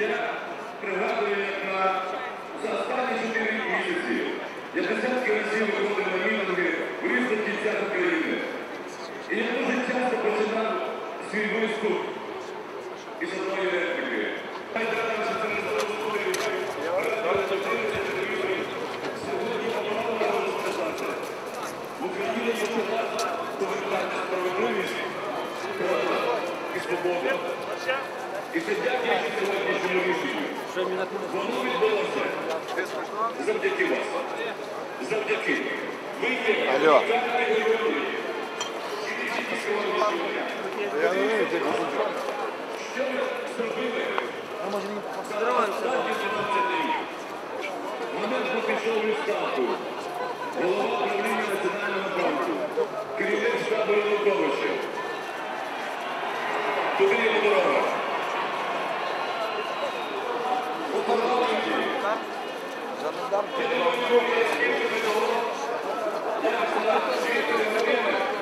я пригадую, як на за останні чотири місяці я десятки разів виходив на мітинги в різних кінцях України. І я дуже часто починав свій виступ із одної репліки. Хай тратимося це не заслуги. Сьогодні оборона можу сказати. В Україні є влада повертати справедливість і свободу. І це дякуючи сьогоднішньому рішенню. Воно відбулося завдяки вас. Завдяки. Ви є Алло. категорією. Я не Thank you.